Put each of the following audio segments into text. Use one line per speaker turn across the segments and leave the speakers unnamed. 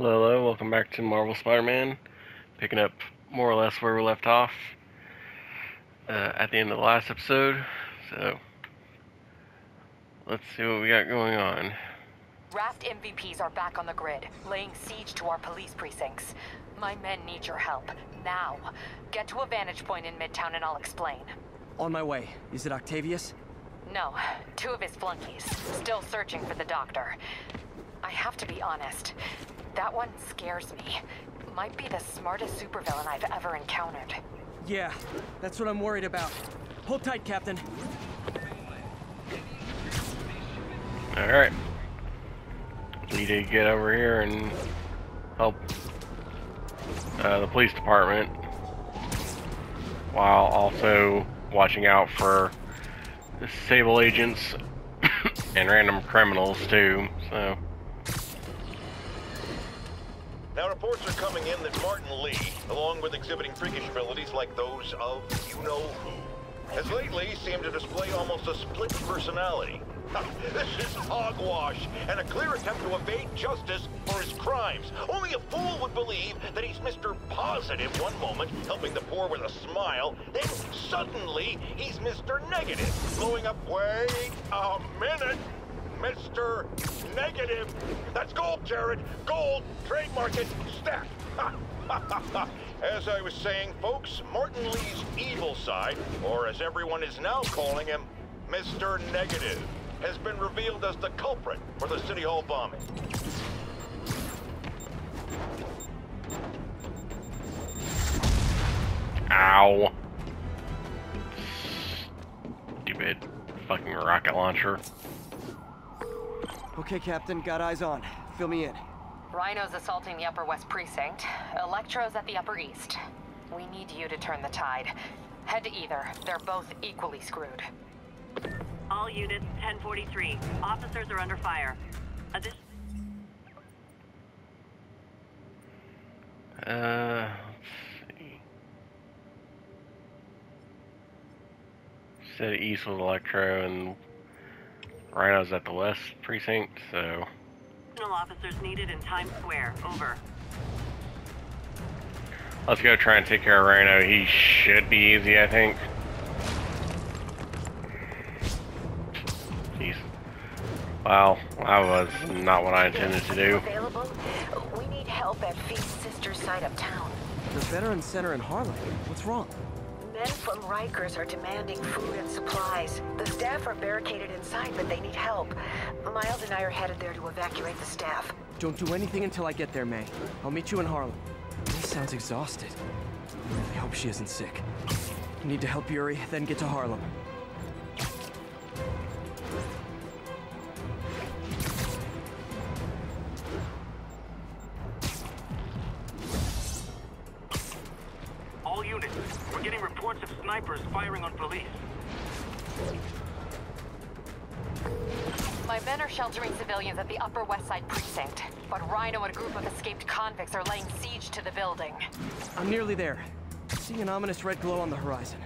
Hello, hello, welcome back to Marvel Spider-Man. Picking up more or less where we left off uh, at the end of the last episode. So, let's see what we got going on.
Raft MVPs are back on the grid, laying siege to our police precincts. My men need your help, now. Get to a vantage point in Midtown and I'll explain.
On my way. Is it Octavius?
No, two of his flunkies, still searching for the doctor. I have to be honest, that one scares me. Might be the smartest supervillain I've ever encountered.
Yeah, that's what I'm worried about. Hold tight, Captain.
Alright. Need to get over here and help uh, the police department while also watching out for the Sable agents and random criminals too, so.
Now, reports are coming in that Martin Lee, along with exhibiting freakish abilities like those of you-know-who, has lately seemed to display almost a split personality. This is hogwash and a clear attempt to evade justice for his crimes. Only a fool would believe that he's Mr. Positive one moment, helping the poor with a smile, then suddenly he's Mr. Negative, blowing up, wait a minute, Mr. Negative. That's gold, Jared. Gold. Trademark it. Stat. As I was saying, folks, Martin Lee's evil side, or as everyone is now calling him, Mr. Negative, has been revealed as the culprit for the City Hall bombing.
Ow. Stupid fucking rocket launcher.
Okay, Captain, got eyes on. Fill me in.
Rhino's assaulting the Upper West Precinct. Electro's at the Upper East. We need you to turn the tide. Head to either. They're both equally screwed.
All units, 1043. Officers are under fire. Addition
Uh, let's. Said east was Electro and Rhino's at the west precinct, so
officers needed in Times Square. Over.
let's go try and take care of Rhino. He should be easy, I think. Jeez. Wow, that was not what I intended to do.
Available? We need help at Feast's sister side of town.
The Veterans Center in Harlem. What's wrong?
Men from Rikers are demanding food and supplies. The staff are barricaded inside, but they need help. Miles and I are headed there to evacuate the staff.
Don't do anything until I get there, May. I'll meet you in Harlem. May sounds exhausted. I hope she isn't sick. Need to help Yuri, then get to Harlem.
Building.
I'm nearly there. See an ominous red glow on the horizon.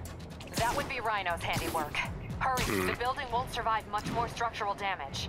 That would be Rhino's handiwork. Hurry, the hmm. building won't survive much more structural damage.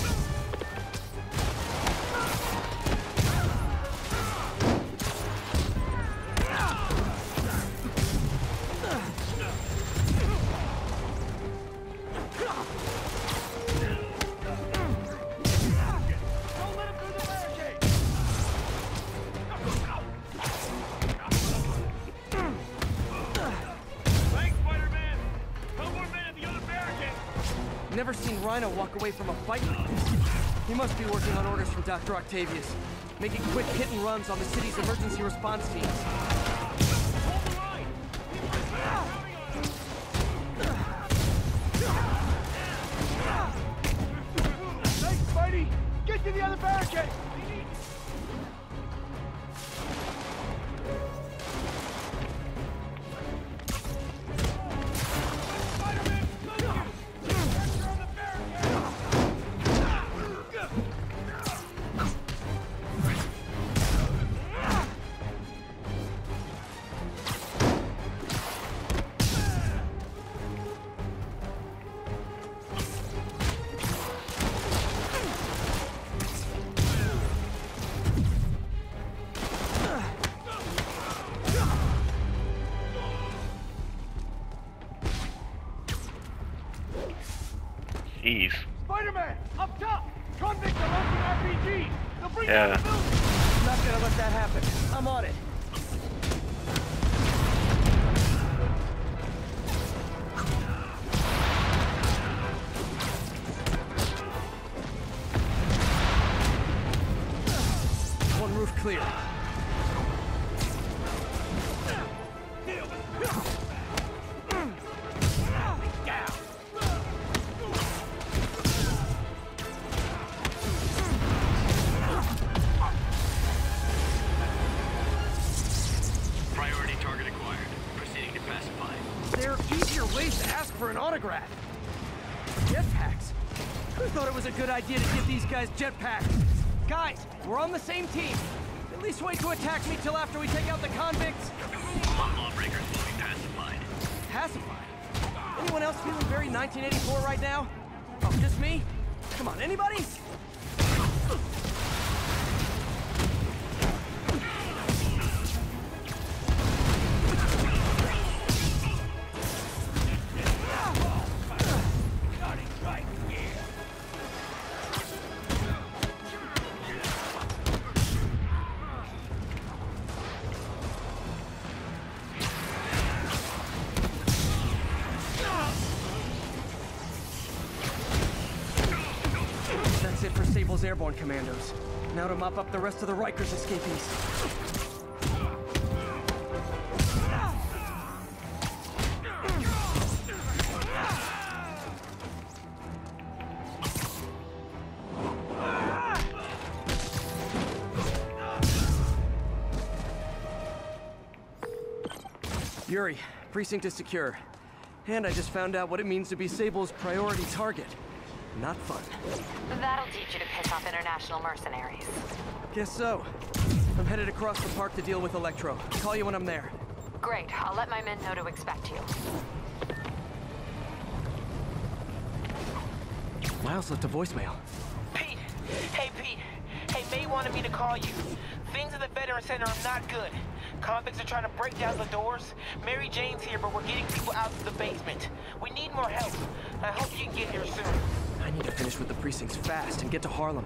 Away from a fight. He must be working on orders from Dr. Octavius, making quick hit and runs on the city's emergency response teams.
Spider-Man! Up top! Convicts are launching RPGs! They'll bring
Yeah.
down the building!
I'm not gonna let that happen. I'm on it. Least wait to attack me till after we take out the convicts.
All lawbreakers will be pacified.
Pacified. Anyone else feeling very 1984 right now? Oh, just me? Come on, anybody? Rest of the Rikers escapees. Yuri, precinct is secure. And I just found out what it means to be Sable's priority target. Not fun.
That'll teach you to piss off international mercenaries.
Guess so. I'm headed across the park to deal with Electro. Call you when I'm there.
Great, I'll let my men know to expect you.
Miles left a voicemail.
Pete! Hey, Pete! Hey, May wanted me to call you. Things at the Veteran Center are not good. Convicts are trying to break down the doors. Mary Jane's here, but we're getting people out of the basement. We need more help. I hope you can get here soon.
I need to finish with the precincts fast and get to Harlem.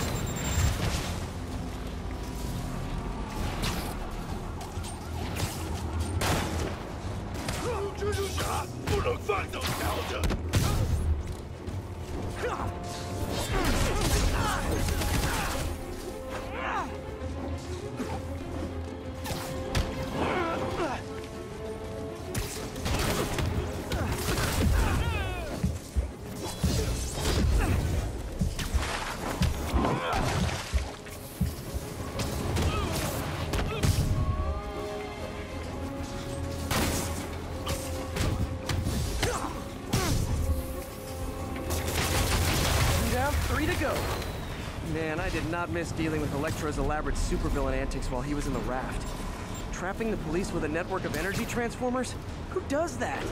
蜘蛛侠，不能再等调整。Not miss dealing with Electro's elaborate supervillain antics while he was in the raft. Trapping the police with a network of energy transformers? Who does that?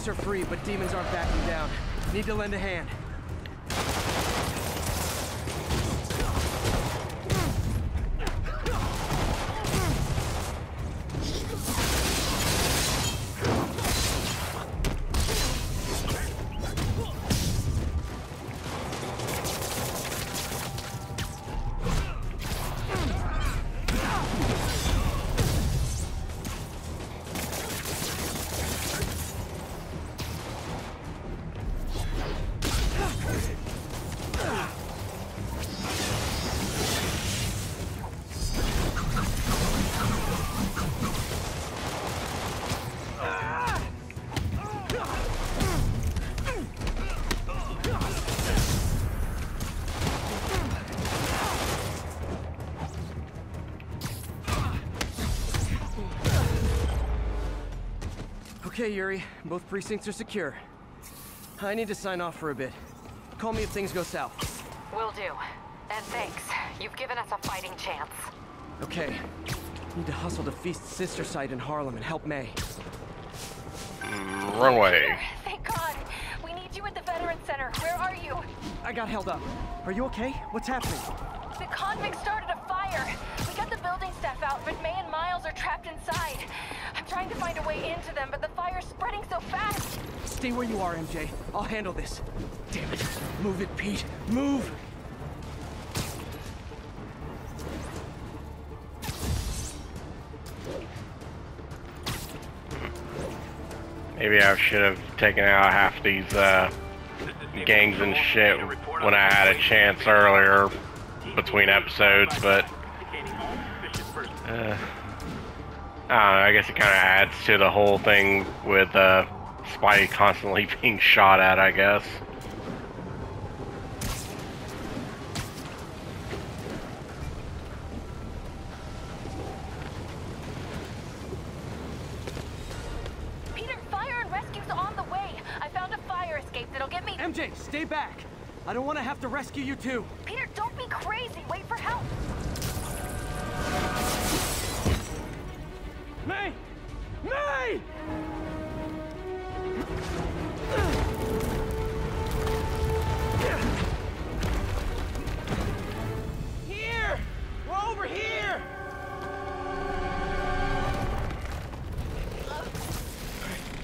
Police are free, but demons aren't backing down. Need to lend a hand. Okay, Yuri. Both precincts are secure. I need to sign off for a bit. Call me if things go south.
Will do. And thanks. You've given us a fighting chance.
Okay. Need to hustle to Feast's sister site in Harlem and help May.
mm, wrong way.
Thank God. We need you at the Veteran Center. Where are you?
I got held up. Are you okay? What's happening?
The convicts started to find a way into them, but the fire's spreading so fast.
Stay where you are, MJ. I'll handle this. Damn it. Move it, Pete. Move!
Maybe I should have taken out half these uh, gangs and shit when I had a chance earlier between episodes, but uh, I. I guess it kind of adds to the whole thing with uh, Spidey constantly being shot at. I guess.
Peter, fire and rescue's on the way. I found a fire escape that'll get me.
MJ, stay back! I don't want to have to rescue you too.
Peter, don't be crazy. Wait for help.
May! May! Here! We're over here!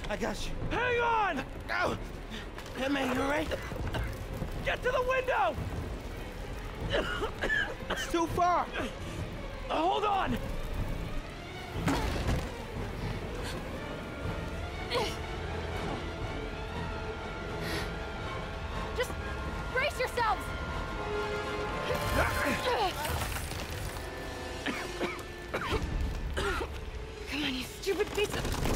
I got you.
Hang on!
Oh. Hey, man, you alright?
Get to the window!
It's too far.
Uh, hold on!
Just brace yourselves. Come on, you stupid piece of...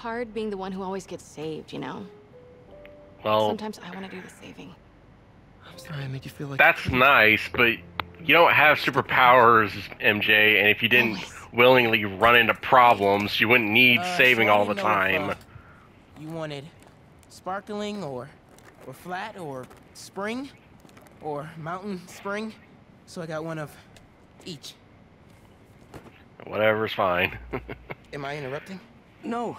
hard being the one who always gets saved, you know?
Well,
Sometimes I want to do the saving.
I'm sorry I made you feel like...
that's nice, but you don't have superpowers, MJ, and if you didn't
Always.
willingly run into problems, you wouldn't need
Uh,
saving
so
all the
didn't if,
time.
uh, you wanted sparkling or or flat or spring or mountain spring, so I got one of each.
Whatever's fine.
Am I interrupting?
No,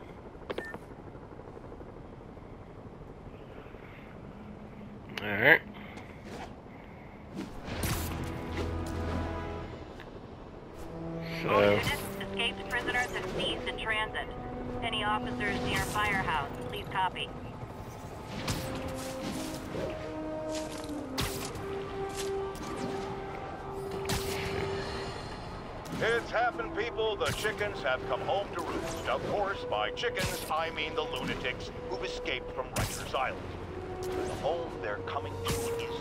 Have
come home to roost. Of course, by chickens, I mean the lunatics who've escaped from Rikers Island. The home they're coming to is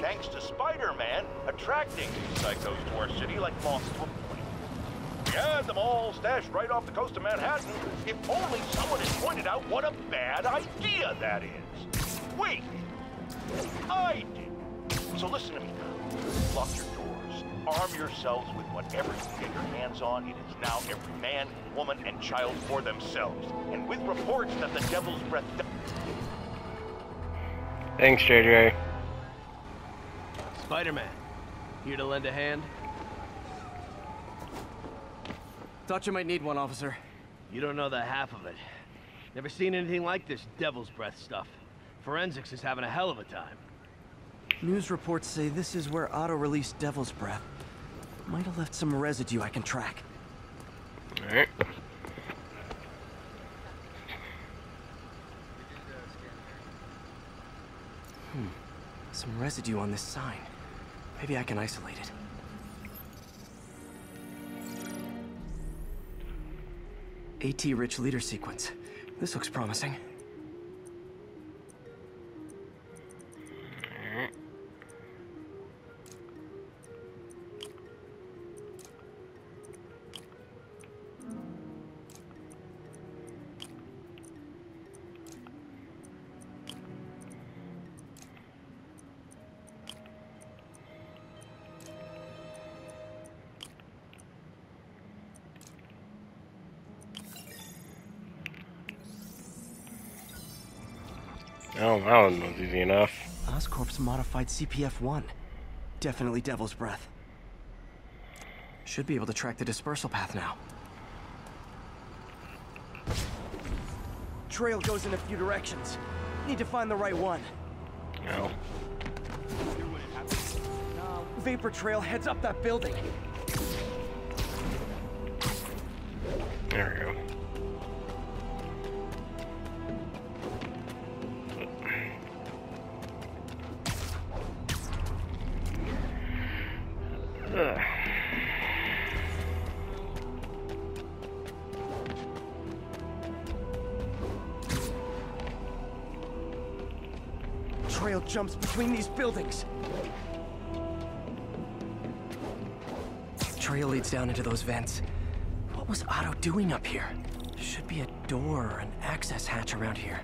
thanks to Spider-Man attracting these psychos to our city like moths to a flame. We had them all stashed right off the coast of Manhattan. If only someone had pointed out what a bad idea that is. Wait, I did. So listen to me now. Lock your doors. Arm yourselves with whatever you get your hands on. It is now every man, woman, and child for themselves. And with reports that the Devil's Breath...
thanks, JJ.
Spider-Man, here to lend a hand?
Thought you might need one, officer.
You don't know the half of it. Never seen anything like this Devil's Breath stuff. Forensics is having a hell of a time.
News reports say this is where Otto released Devil's Breath. Might have left some residue I can track.
Alright. Hmm.
Some residue on this sign. Maybe I can isolate it. AT-rich leader sequence. This looks promising.
Easy enough.
Oscorp's modified CPF-1. Definitely Devil's Breath. Should be able to track the dispersal path now. Trail goes in a few directions. Need to find the right one.
No.
Vapor trail heads up that building.
There we go.
Jumps between these buildings. Trail leads down into those vents. What was Otto doing up here? Should be a door or an access hatch around here.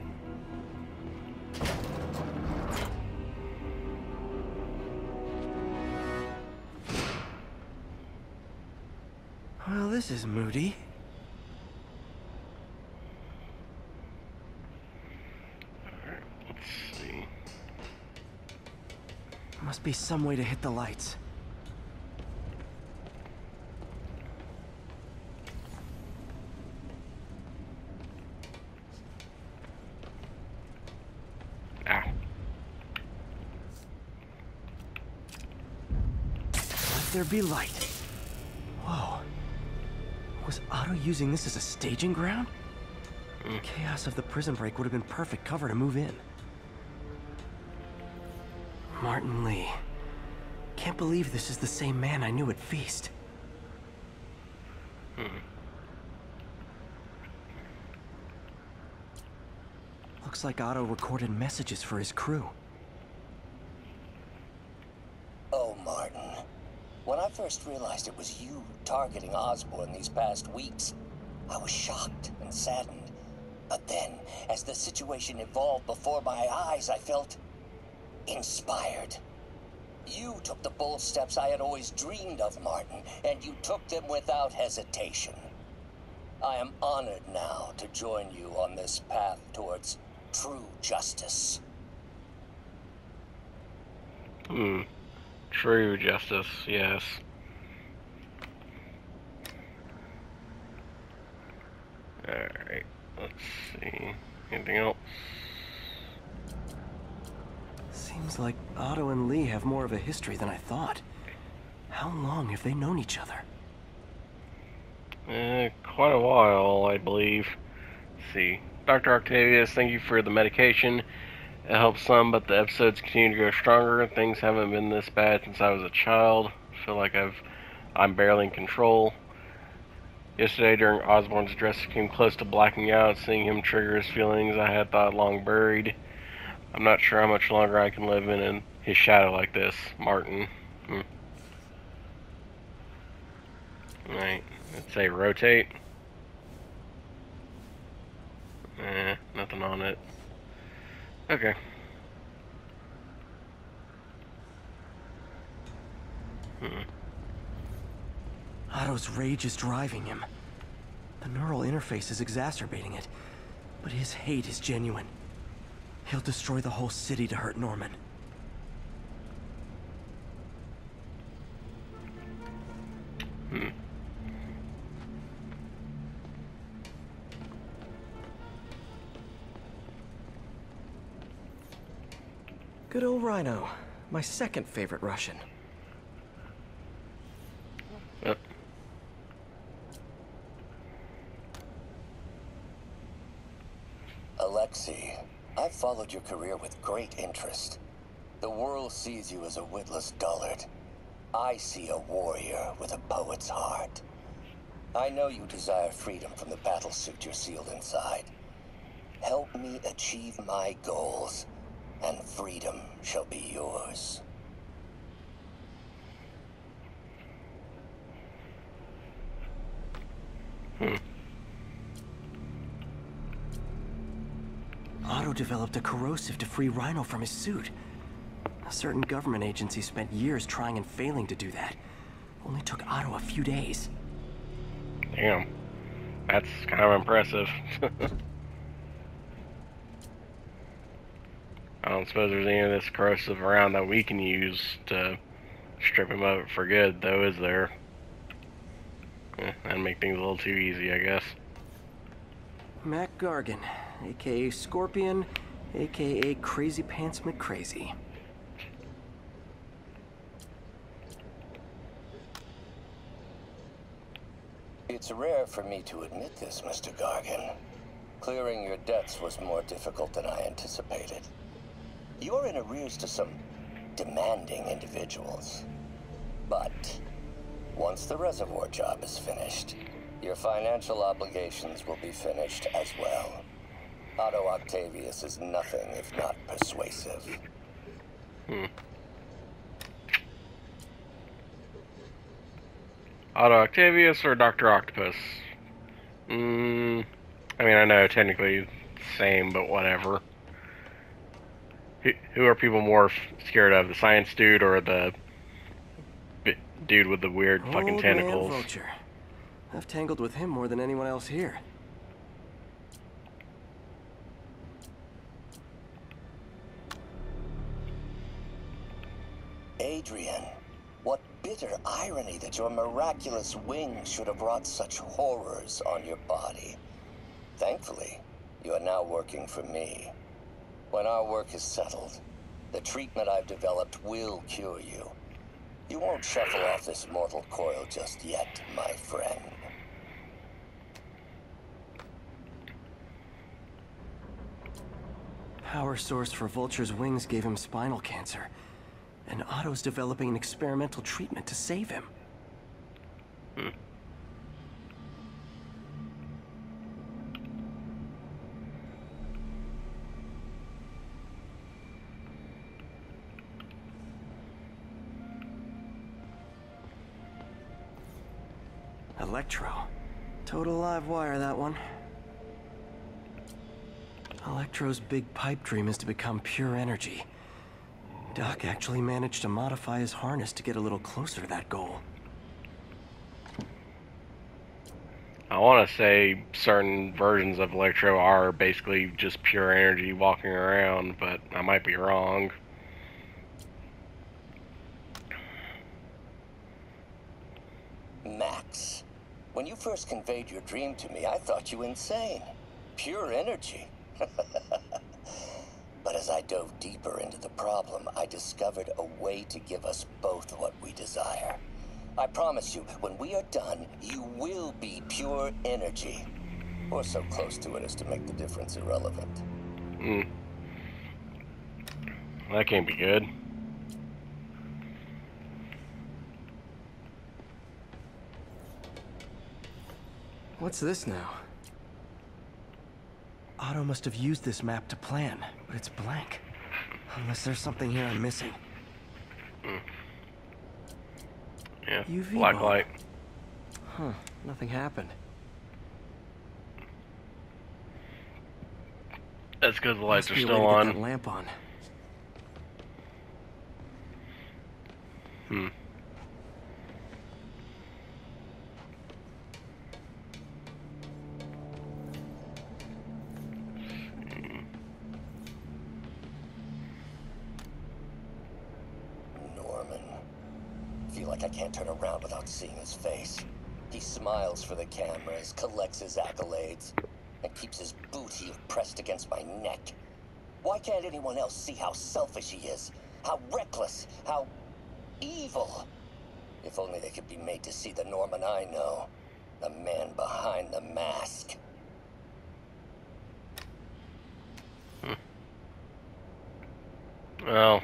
Well, this is moody.
Let's see.
Must be some way to hit the lights.
Ah.
Let there be light. Whoa. Was Otto using this as a staging ground? Chaos of the prison break would have been perfect cover to move in. Martin Lee. Can't believe this is the same man I knew at Feast. Hmm. Looks like Otto recorded messages for his crew.
Oh, Martin. When I first realized it was you targeting Osborn these past weeks, I was shocked and saddened. But then, as the situation evolved before my eyes, I felt inspired. You took the bold steps I had always dreamed of, Martin, and you took them without hesitation. I am honored now to join you on this path towards true justice.
Hmm. True justice, yes. Alright, let's see. Anything else?
Seems like Otto and Lee have more of a history than I thought. How long have they known each other?
Uh, quite a while, I believe. Let's see. Dr. Octavius, thank you for the medication. It helps some, but the episodes continue to grow stronger. Things haven't been this bad since I was a child. I feel like I've I'm barely in control. Yesterday during Osborn's address I came close to blacking out, seeing him trigger his feelings I had thought long buried. I'm not sure how much longer I can live in, in his shadow like this, Martin. Hmm. Right, let's say rotate. Eh, nothing on it. Okay. Hmm.
Otto's rage is driving him. The neural interface is exacerbating it, but his hate is genuine. He'll destroy the whole city to hurt Norman.
Hmm.
Good old Rhino. My second favorite Russian.
Yep.
Alexei, I've followed your career with great interest. The world sees you as a witless dullard. I see a warrior with a poet's heart. I know you desire freedom from the battle suit you're sealed inside. Help me achieve my goals, and freedom shall be yours.
Developed a corrosive to free Rhino from his suit. A certain government agency spent years trying and failing to do that. Only took Otto a few days.
Damn. That's kind of impressive. I don't suppose there's any of this corrosive around that we can use to strip him of it for good, though, is there? Eh, that'd make things a little too easy, I guess.
Mac Gargan, aka Scorpion, aka Crazy Pants McCrazy.
It's rare for me to admit this, Mr. Gargan. Clearing your debts was more difficult than I anticipated. You're in arrears to some demanding individuals. But once the reservoir job is finished, your financial obligations will be finished as well. Otto Octavius is nothing if not persuasive.
Hmm. Otto Octavius or Dr. Octopus? Mm, I mean, I know technically same, but whatever. Who, who are people more scared of, the science dude or the dude with the weird fucking
Old
tentacles?
Man Vulture. I've tangled with him more than anyone else here.
Adrian, what bitter irony that your miraculous wings should have brought such horrors on your body. Thankfully, you are now working for me. When our work is settled, the treatment I've developed will cure you. You won't shuffle off this mortal coil just yet, my friend.
Power source for Vulture's wings gave him spinal cancer. And Otto's developing an experimental treatment to save him.
Hmm.
Electro. Total live wire, that one. Electro's big pipe dream is to become pure energy. Doc actually managed to modify his harness to get a little closer to that goal.
I want to say certain versions of Electro are basically just pure energy walking around, but I might be wrong.
Max, when you first conveyed your dream to me, I thought you insane. Pure energy. but as I dove deeper into the problem, I discovered a way to give us both what we desire. I promise you, when we are done, you will be pure energy. Or so close to it as to make the difference irrelevant.
Hmm. That can't be good.
What's this now? Otto must have used this map to plan, but it's blank. Unless there's something here I'm missing.
Hmm. Yeah,
UV
black light.
Huh, nothing happened.
That's because the lights
Must
are
be a way
still
to get that
on.
lamp on.
Hmm.
Cameras, his accolades, and keeps his boot heel pressed against my neck. Why can't anyone else see how selfish he is? How reckless? How evil? If only they could be made to see the Norman I know. The man behind the mask. Hmm.
Well,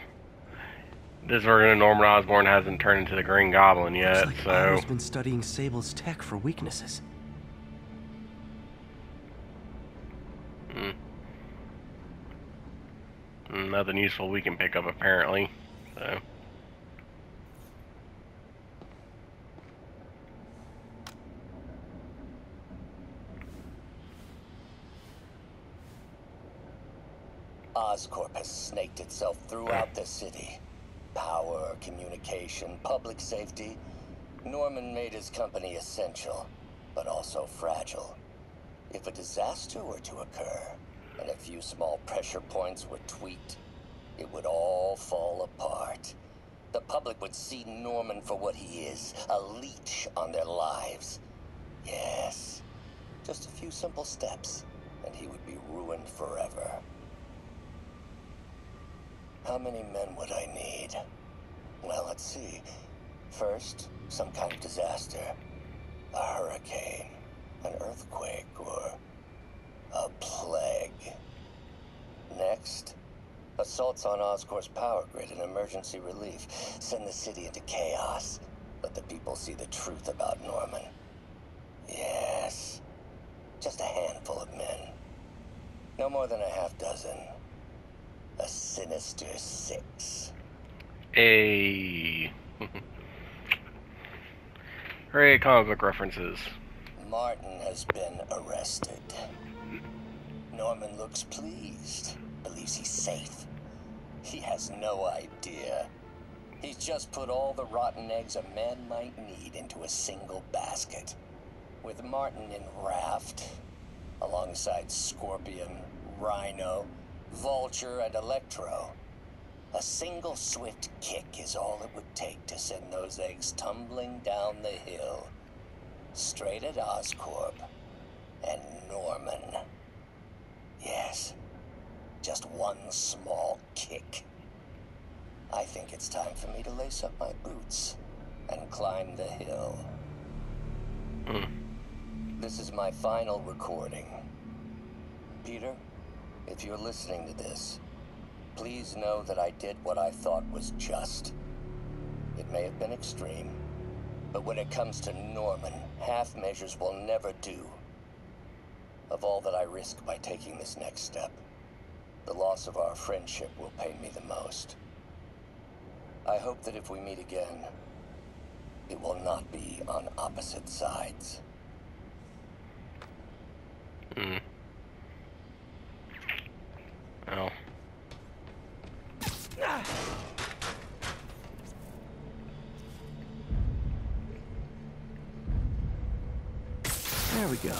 this version of Norman Osborn hasn't turned into the Green Goblin yet,
Looks like
so
Otto's been studying Sable's tech for weaknesses.
Mm, nothing useful we can pick up apparently. So
Oscorp has snaked itself throughout the city. Power, communication, public safety. Norman made his company essential, but also fragile. If a disaster were to occur, and a few small pressure points were tweaked, it would all fall apart. The public would see Norman for what he is, a leech on their lives. Yes, just a few simple steps, and he would be ruined forever. How many men would I need? Well, let's see. First, some kind of disaster. A hurricane, an earthquake, or a plague. Next, assaults on Oscorp's power grid and emergency relief. Send the city into chaos. Let the people see the truth about Norman. Yes, just a handful of men. No more than a half dozen. A sinister six.
A. Great comic book references.
Martin has been arrested. Norman looks pleased, believes he's safe. He has no idea. He's just put all the rotten eggs a man might need into a single basket. With Martin in raft, alongside Scorpion, Rhino, Vulture, and Electro, a single swift kick is all it would take to send those eggs tumbling down the hill. Straight at Oscorp and Norman. Yes, just one small kick. I think it's time for me to lace up my boots and climb the hill. Hmm. This is my final recording. Peter, if you're listening to this, please know that I did what I thought was just. It may have been extreme, but when it comes to Norman, half measures will never do. Of all that I risk by taking this next step, the loss of our friendship will pain me the most. I hope that if we meet again, it will not be on opposite sides.
Hmm. Oh.
There we go.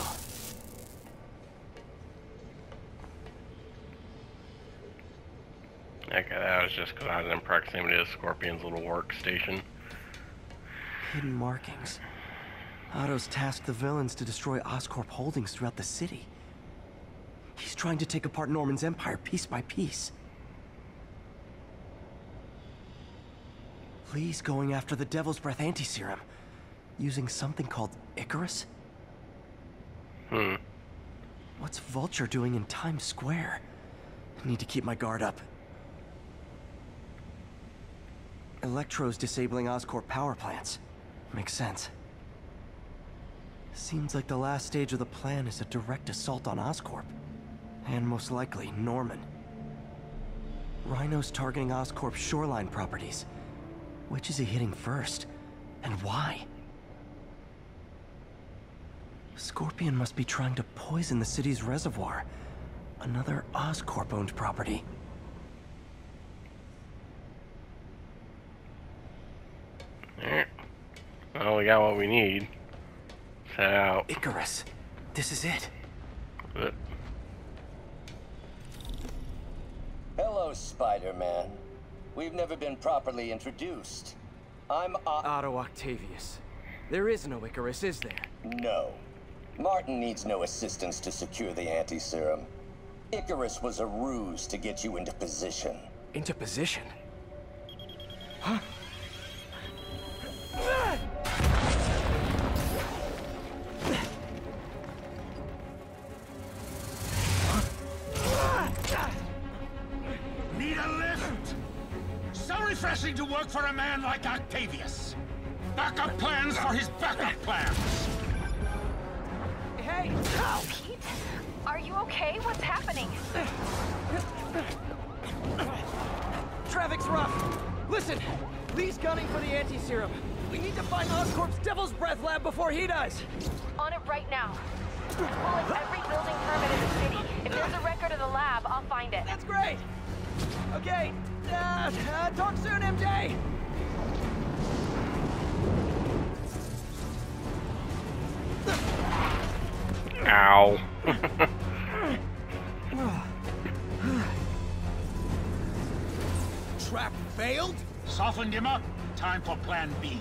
Okay, that was just because I was in proximity to Scorpion's little workstation.
Hidden markings. Otto's tasked the villains to destroy Oscorp holdings throughout the city. He's trying to take apart Norman's empire piece by piece. Li's going after the Devil's Breath anti-serum, using something called Icarus?
Hmm.
What's Vulture doing in Times Square? I need to keep my guard up. Electro's disabling Oscorp power plants. Makes sense. Seems like the last stage of the plan is a direct assault on Oscorp. And most likely, Norman. Rhino's targeting Oscorp's shoreline properties. Which is he hitting first? And why? Scorpion must be trying to poison the city's reservoir. Another Oscorp-owned property.
Alright. Well, we got what we need. Set out.
Icarus. This is it.
But
Hello, Spider-Man. We've never been properly introduced. I'm O-
Otto Octavius. There is no Icarus, is there?
No. Martin needs no assistance to secure the anti-serum. Icarus was a ruse to get you into position.
Into position? Huh?
Need a lift? So refreshing to work for a man like Octavius. Backup plans for his backup plans.
Okay? What's happening?
Traffic's rough. Listen, Li's gunning for the anti-serum. We need to find Oscorp's Devil's Breath lab before he does.
On it right now. Pull at every building permit in the city. If there's a record of the lab, I'll find it.
That's great. Okay, uh, uh, talk soon, MJ.
Ow.
failed? Softened him up. Time for plan B.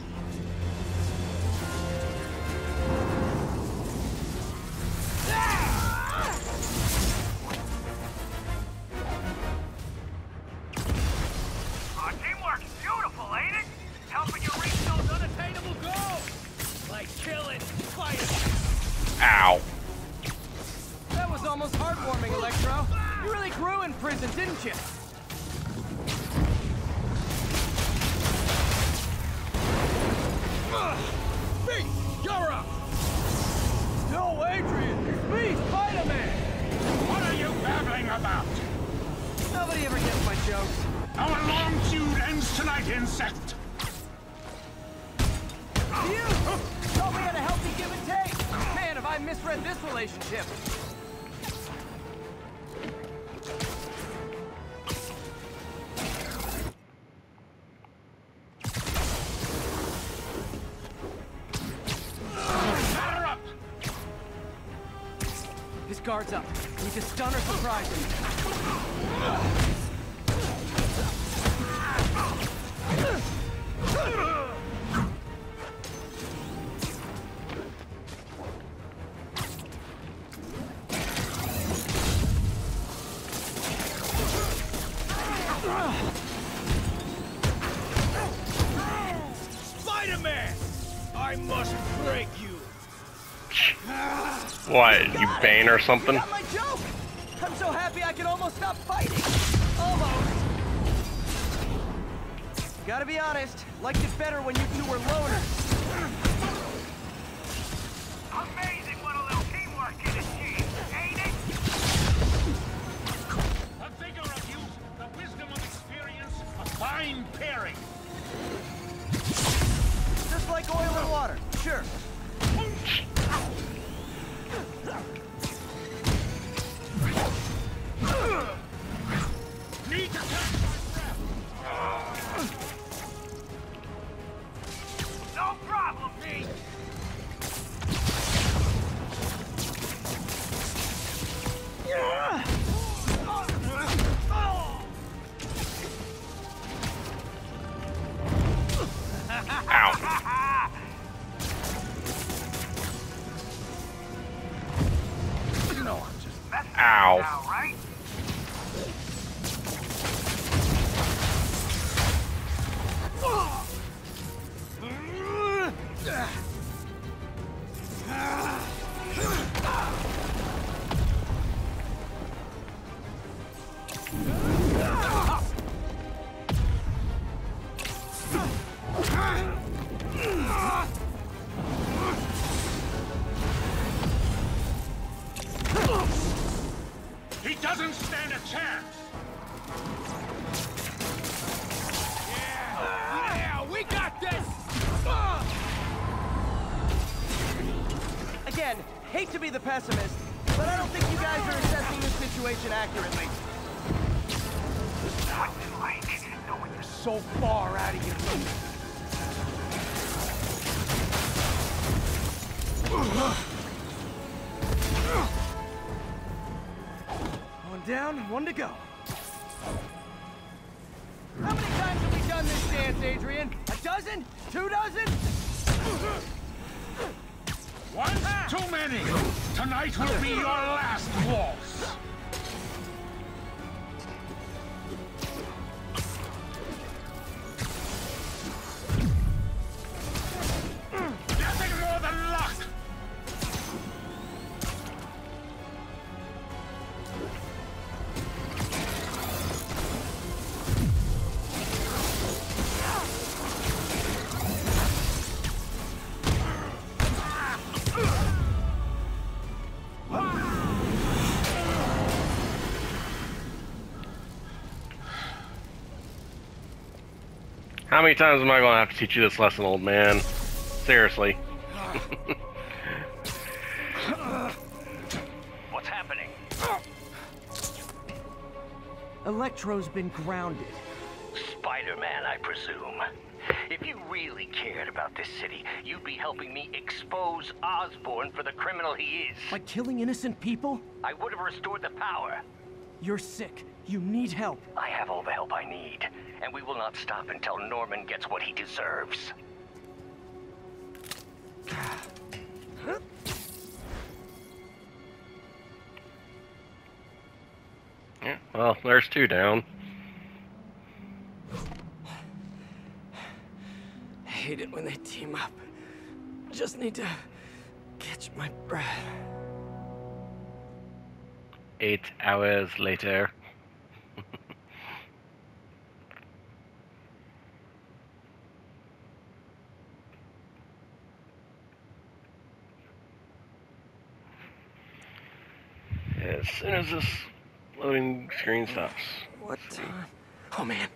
guard's up. Need to stun or surprise him.
Spider-Man! I must break you.
What, you Bane or something?
Got my joke! I'm so happy I can almost stop fighting. Almost. Gotta be honest, liked it better when you two were loners.
Amazing what a little teamwork can achieve, ain't it?
The vigor of youth, the wisdom of experience, a fine pairing.
Just like oil and water, sure. How many times
am I going to have to teach you this lesson, old man? Seriously.
What's happening?
Electro's been grounded.
Spider-Man, I presume. If you really cared about this city, you'd be helping me expose Osborn for the criminal he is.
By killing innocent people?
I would have restored the power.
You're sick. You need help.
I have all the help I need, and we will not stop until Norman gets what he deserves.
Yeah, well, there's two down.
I hate it when they team up. Just need to catch my breath.
Eight hours later. As soon as this loading screen stops.
What time? Oh man.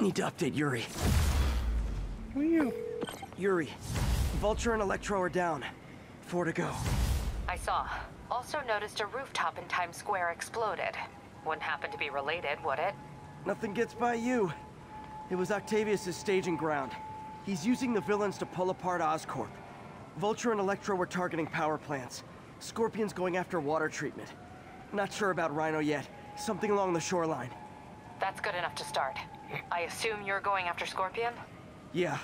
Need to update Yuri.
Who are you?
Yuri. Vulture and Electro are down. Four to go.
I saw. Also noticed a rooftop in Times Square exploded. Wouldn't happen to be related, would it?
Nothing gets by you. It was Octavius' staging ground. He's using the villains to pull apart Oscorp. Vulture and Electro were targeting power plants. Scorpion's going after water treatment. Not sure about Rhino yet. Something along the shoreline.
That's good enough to start. I assume you're going after Scorpion?
Yeah.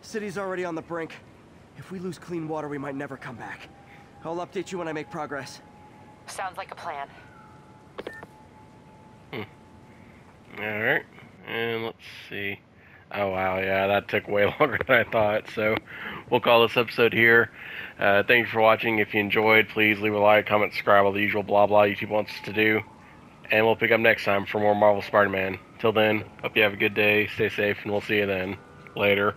City's already on the brink. If we lose clean water, we might never come back. I'll update you when I make progress.
Sounds like a plan. Hmm.
Alright, and let's see. Oh wow, yeah, that took way longer than I thought. So we'll call this episode here. Uh, thank you for watching. If you enjoyed, please leave a like, comment, subscribe, all the usual blah blah YouTube wants us to do. And we'll pick up next time for more Marvel Spider-Man. Till then, hope you have a good day, stay safe, and we'll see you then. Later.